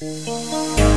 Música